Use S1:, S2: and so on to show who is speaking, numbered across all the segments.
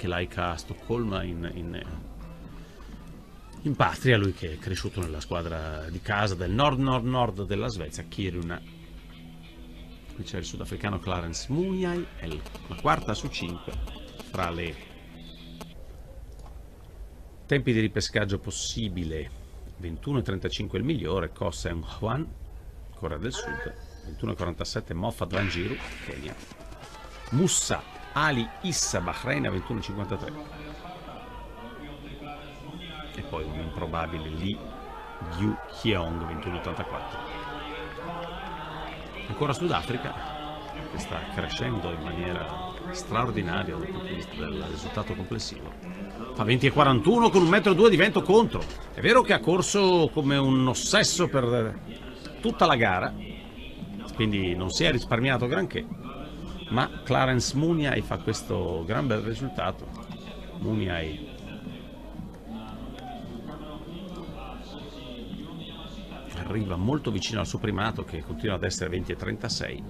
S1: che laica a Stoccolma in, in, in patria, lui che è cresciuto nella squadra di casa del nord-nord-nord della Svezia, Kiruna. Qui c'è il sudafricano Clarence Muniai, è la quarta su cinque fra le tempi di ripescaggio possibile. 21.35 il migliore, Kosen Juan, Corea del Sud, 21.47 Moffat Rangiru, Kenya, Mussa Ali Issa Bahrain a 21.53 e poi un improbabile Lee Gyu Hyong 21.84 ancora Sudafrica che sta crescendo in maniera straordinaria dal punto di vista del risultato complessivo. Fa 20 e 41 con un metro 2 di vento contro. È vero che ha corso come un ossesso per tutta la gara quindi non si è risparmiato granché ma Clarence Muniai fa questo gran bel risultato. Muniai arriva molto vicino al suo primato che continua ad essere 20 e 36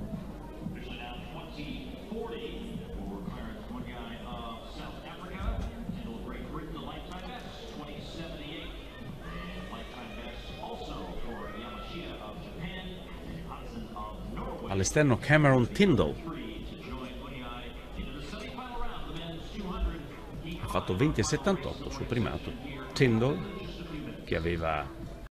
S1: all'esterno Cameron Tyndall fatto 20 e 78 sul primato Tyndall che aveva